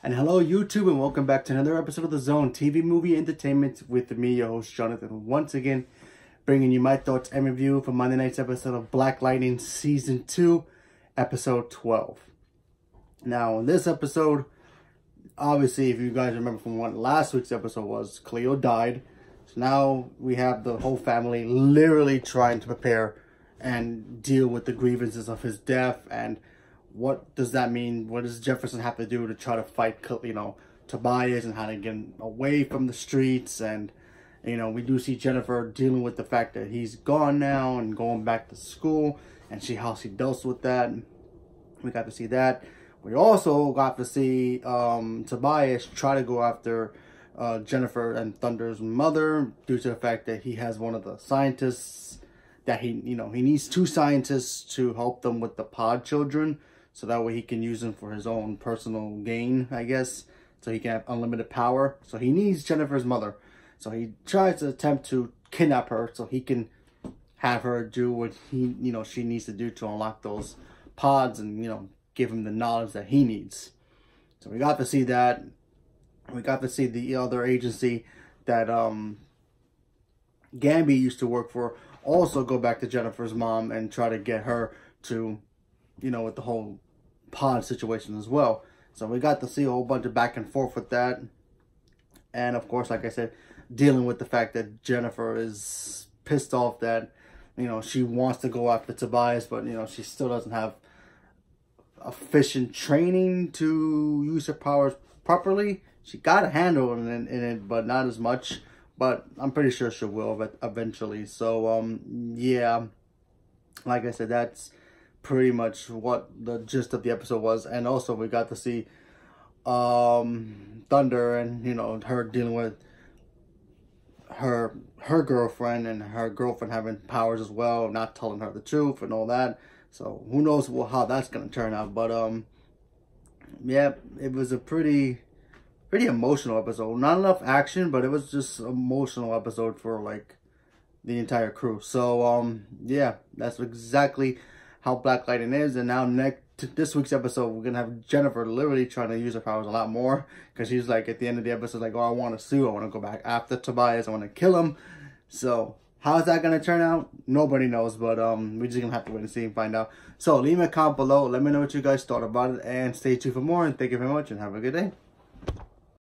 And hello YouTube and welcome back to another episode of The Zone TV Movie Entertainment with me, your host Jonathan, once again bringing you my thoughts and review for Monday night's episode of Black Lightning Season 2, Episode 12. Now, in this episode, obviously, if you guys remember from what last week's episode was, Cleo died. So now we have the whole family literally trying to prepare and deal with the grievances of his death and what does that mean? What does Jefferson have to do to try to fight, you know, Tobias and how to get away from the streets? And, you know, we do see Jennifer dealing with the fact that he's gone now and going back to school and see how she deals with that. We got to see that. We also got to see um, Tobias try to go after uh, Jennifer and Thunder's mother due to the fact that he has one of the scientists that he, you know, he needs two scientists to help them with the pod children so that way he can use them for his own personal gain, I guess. So he can have unlimited power. So he needs Jennifer's mother. So he tries to attempt to kidnap her so he can have her do what he, you know, she needs to do to unlock those pods and, you know, give him the knowledge that he needs. So we got to see that. We got to see the other agency that um Gambi used to work for also go back to Jennifer's mom and try to get her to, you know, with the whole pod situation as well. So we got to see a whole bunch of back and forth with that. And of course, like I said, dealing with the fact that Jennifer is pissed off that, you know, she wants to go after Tobias, but, you know, she still doesn't have efficient training to use her powers properly. She got a handle in, in it, but not as much. But I'm pretty sure she will eventually. So, um, yeah, like I said, that's pretty much what the gist of the episode was. And also we got to see um, Thunder and, you know, her dealing with her her girlfriend and her girlfriend having powers as well, not telling her the truth and all that. So who knows well, how that's to turn out. But, um, yeah, it was a pretty pretty emotional episode. Not enough action, but it was just emotional episode for like the entire crew. So um yeah, that's exactly how Black Lightning is. And now next this week's episode, we're gonna have Jennifer literally trying to use her powers a lot more because she's like at the end of the episode, like, oh, I want to sue, I want to go back after Tobias, I want to kill him. So how's that gonna turn out? Nobody knows, but um, we're just gonna have to wait and see and find out. So leave me a comment below. Let me know what you guys thought about it, and stay tuned for more. And thank you very much, and have a good day.